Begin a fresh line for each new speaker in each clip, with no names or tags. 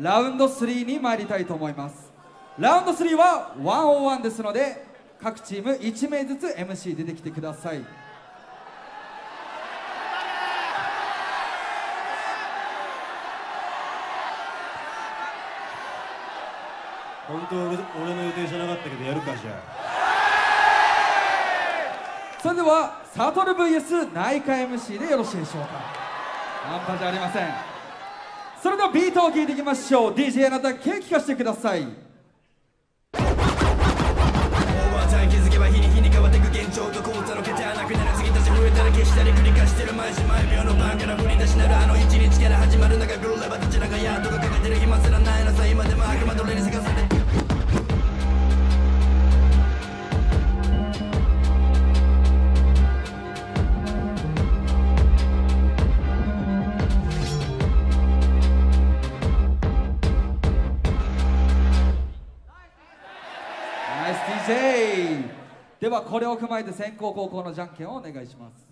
ラウンド3に参りたいと思います。ラウンド3は101ですので各チーム1名ずつ MC 出てきてください。
本当俺俺の予定じゃなかったけどやるかじゃ
それではサトル VS 内科 MC でよろしいでしょうか。半端じゃありませんそれではビートを聴いていきましょう。DJ あなたケーキ貸してください。はこれを踏まえて先攻後攻のじゃんけんをお願いします。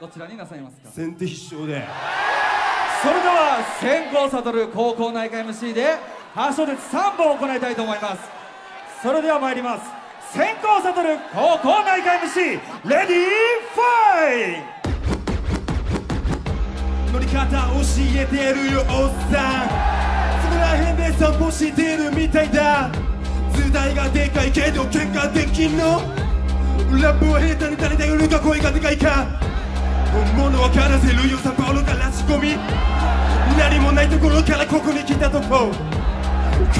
どちらになさいますか？
先手必勝で。
それでは先行悟る高校内科 MC で発祥列3本行いたいと思います。それでは参ります先行悟る高校内科 MC レディーファイ
乗り方教えてるよおっさん。そこら辺で散歩してるみたいだ。図体がでかいけど喧嘩できんの?ラップは下手に垂れてるか声がでかいか。本物はからせるよ札幌から仕込み何もないところからここに来たとこ。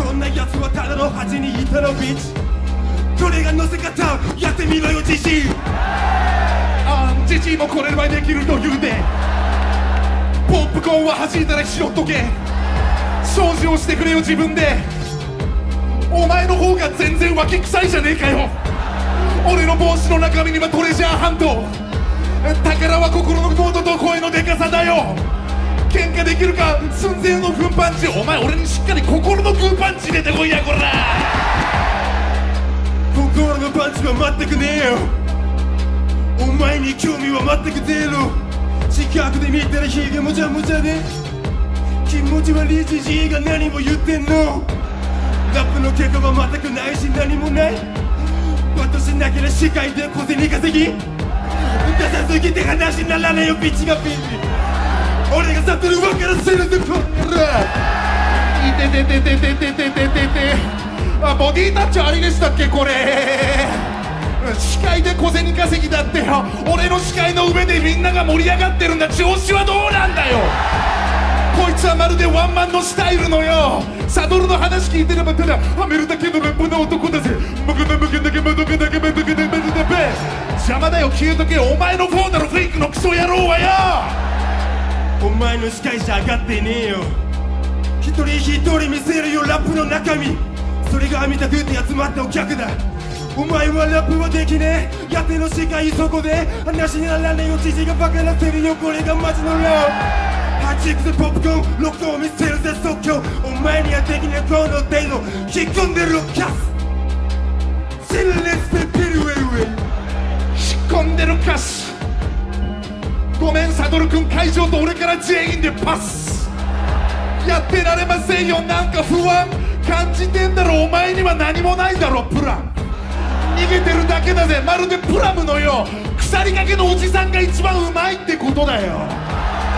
こんな奴はただの恥にいたのビッチ。これが乗せ方やってみろよ自信あんじじいもこれはできると言うでポップコーンは弾いたら拾っとけ。掃除をしてくれよ自分で。お前の方が全然脇臭いじゃねえかよ。俺の帽子の中身にはトレジャーハンド。宝は心のコードと声のでかさだよ。喧嘩できるか寸前の軍パンチ。お前俺にしっかり心の軍パンチ出てこいやこら。のパンチは全くねえよ。お前に興味は全くゼロ。近くで見たら火がもじゃもじゃで気持ち悪いじじいが何も言ってんの。ラップの結果は全くないし何もない。バットしなければ世界で小銭稼ぎ。ダサすぎて話にならないよビッチがビビ俺が悟る分からせるぜこら。いてててててててててて。あボディタッチありでしたっけこれ。視界で小銭稼ぎだってよ。俺の視界の上でみんなが盛り上がってるんだ。調子はどうなんだよ。こいつはまるでワンマンのスタイルのよサドルの話聞いてればただ。はめるだけのラップの男だぜ。ムクムクだけムクだけムクだけムクだけ邪魔だよ消えとけ。お前のフォーだろフェイクのクソ野郎はよ。お前の視界じゃ上がってねえよ。一人一人見せるよラップの中身。それが見たくって集まったお客だ。お前はラップはできねえ。やっての世界そこで。話にならねえよ知事がバカなってるよこれがマジのラップ8クでポップコーンロックを見せるぜ即興。お前にはできねえこの程度引っ込んでるキャス。シルレスペペルウェイウェイ。引っ込んでるカス。ごめんサドル君会場と俺から全員でパス。やってられませんよなんか不安。感じてんだろお前には何もないだろプラン。逃げてるだけだぜ。まるでプラムのよ腐りかけのおじさんが一番うまいってことだよ。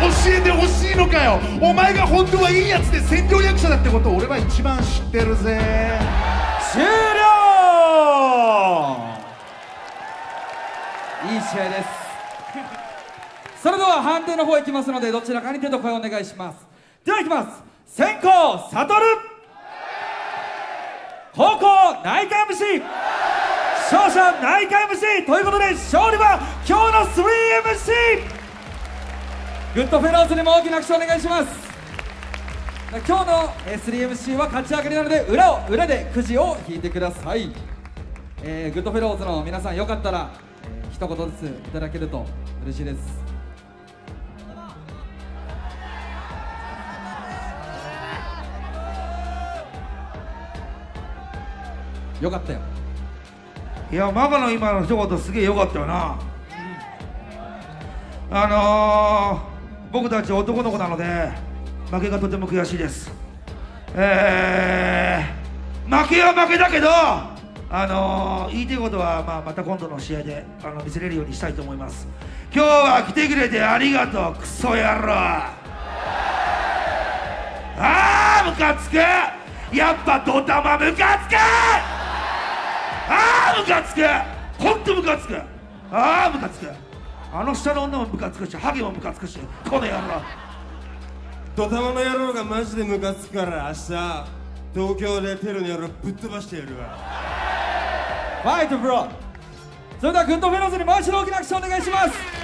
教えてほしいのかよ。お前が本当はいいやつで占領役者だってことを俺は一番知ってるぜ。
終了。いい試合です。それでは判定の方いきますのでどちらかに手と声をお願いします。ではいきます。先行悟後攻内科 MC 勝者内科 MC ということで勝利は今日の 3MC グッドフェローズにも大きな拍手お願いします。今日の 3MC は勝ち上がりなので裏を裏でくじを引いてください、えーグッドフェローズの皆さんよかったら、えー一言ずついただけると嬉しいです。よかったよ。
いやマカの今の一言すげえよかったよな、あのー、僕たち男の子なので負けがとても悔しいです。えー、負けは負けだけどあのー、言いたいことは、まあ、また今度の試合であの見せれるようにしたいと思います。今日は来てくれてありがとうクソ野郎。あームカつく。やっぱドタマムカつく。あームカつく。ほんとムカつく。あームカつく。あの下の女もムカつくしハゲもムカつくしこの野郎。
ドタマの野郎がマジでムカつくから明日東京でテロの野郎ぶっ飛ばしてやるわ。
ファイトブロそれではグッドフェローズに回しの大きな拍手お願いします